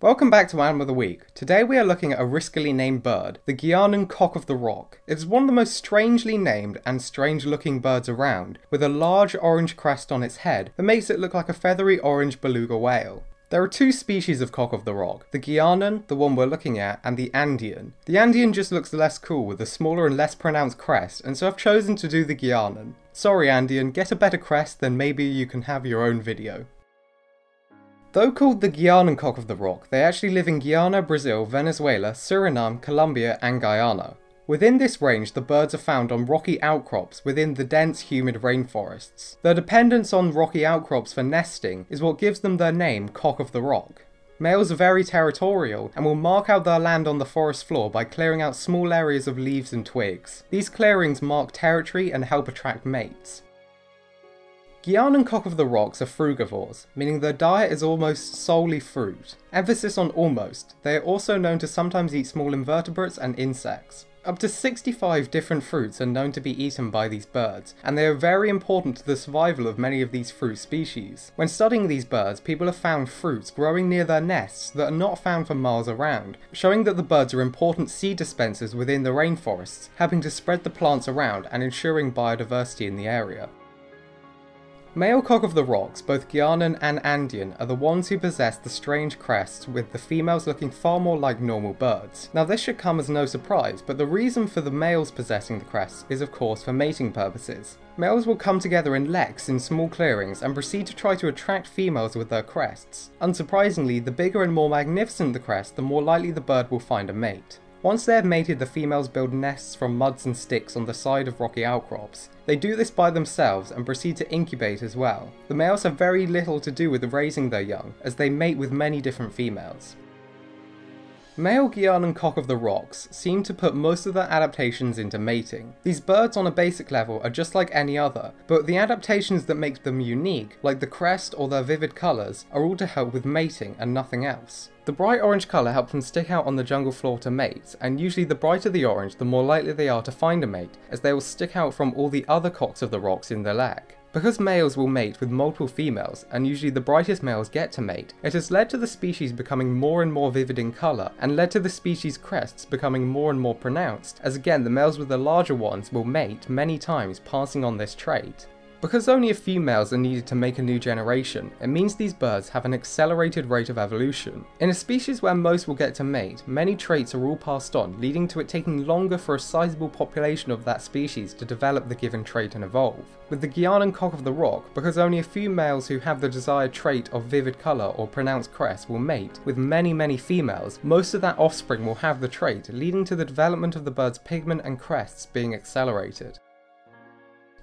Welcome back to Animal of the Week. Today we are looking at a riskily named bird, the Guianan cock of the rock. It is one of the most strangely named and strange looking birds around, with a large orange crest on its head that makes it look like a feathery orange beluga whale. There are two species of cock of the rock, the Guianan, the one we're looking at, and the Andean. The Andean just looks less cool with a smaller and less pronounced crest, and so I've chosen to do the Guianan. Sorry Andean, get a better crest then maybe you can have your own video. Though called the Guianan cock of the rock, they actually live in Guyana, Brazil, Venezuela, Suriname, Colombia, and Guyana. Within this range, the birds are found on rocky outcrops within the dense, humid rainforests. Their dependence on rocky outcrops for nesting is what gives them their name, cock of the rock. Males are very territorial and will mark out their land on the forest floor by clearing out small areas of leaves and twigs. These clearings mark territory and help attract mates. Guianan cock of the rocks are frugivores, meaning their diet is almost solely fruit. Emphasis on almost, they are also known to sometimes eat small invertebrates and insects. Up to 65 different fruits are known to be eaten by these birds, and they are very important to the survival of many of these fruit species. When studying these birds, people have found fruits growing near their nests that are not found for miles around, showing that the birds are important seed dispensers within the rainforests, helping to spread the plants around and ensuring biodiversity in the area. Male cock of the rocks, both Guianan and Andean, are the ones who possess the strange crests, with the females looking far more like normal birds. Now this should come as no surprise, but the reason for the males possessing the crests is of course for mating purposes. Males will come together in leks in small clearings and proceed to try to attract females with their crests. Unsurprisingly, the bigger and more magnificent the crest, the more likely the bird will find a mate. Once they have mated, the females build nests from muds and sticks on the side of rocky outcrops. They do this by themselves and proceed to incubate as well. The males have very little to do with raising their young, as they mate with many different females. Male Guianan cock of the rocks seem to put most of their adaptations into mating. These birds on a basic level are just like any other, but the adaptations that make them unique, like the crest or their vivid colours, are all to help with mating and nothing else. The bright orange colour helps them stick out on the jungle floor to mate, and usually the brighter the orange the more likely they are to find a mate, as they will stick out from all the other cocks of the rocks in their lek. Because males will mate with multiple females, and usually the brightest males get to mate, it has led to the species becoming more and more vivid in colour, and led to the species' crests becoming more and more pronounced, as again the males with the larger ones will mate many times passing on this trait. Because only a few males are needed to make a new generation, it means these birds have an accelerated rate of evolution. In a species where most will get to mate, many traits are all passed on, leading to it taking longer for a sizable population of that species to develop the given trait and evolve. With the Guianan cock of the rock, because only a few males who have the desired trait of vivid colour or pronounced crest will mate with many many females, most of that offspring will have the trait, leading to the development of the bird's pigment and crests being accelerated.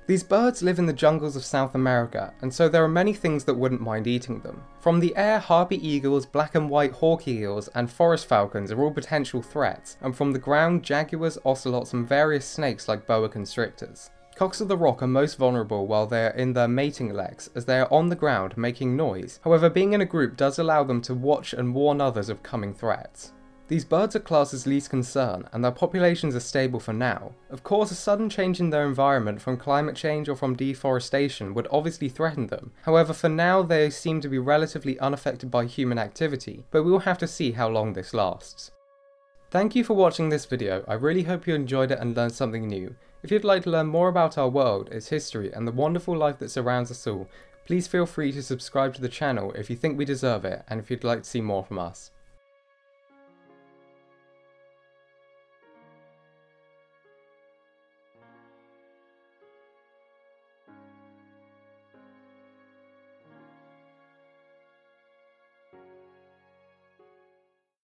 These birds live in the jungles of South America, and so there are many things that wouldn't mind eating them. From the air, harpy eagles, black and white hawk eagles, and forest falcons are all potential threats, and from the ground, jaguars, ocelots, and various snakes like boa constrictors. Cocks of the rock are most vulnerable while they are in their mating leks, as they are on the ground making noise. However, being in a group does allow them to watch and warn others of coming threats. These birds are classed as least concern, and their populations are stable for now. Of course, a sudden change in their environment from climate change or from deforestation would obviously threaten them. However, for now they seem to be relatively unaffected by human activity, but we will have to see how long this lasts. Thank you for watching this video, I really hope you enjoyed it and learned something new. If you'd like to learn more about our world, its history, and the wonderful life that surrounds us all, please feel free to subscribe to the channel if you think we deserve it and if you'd like to see more from us.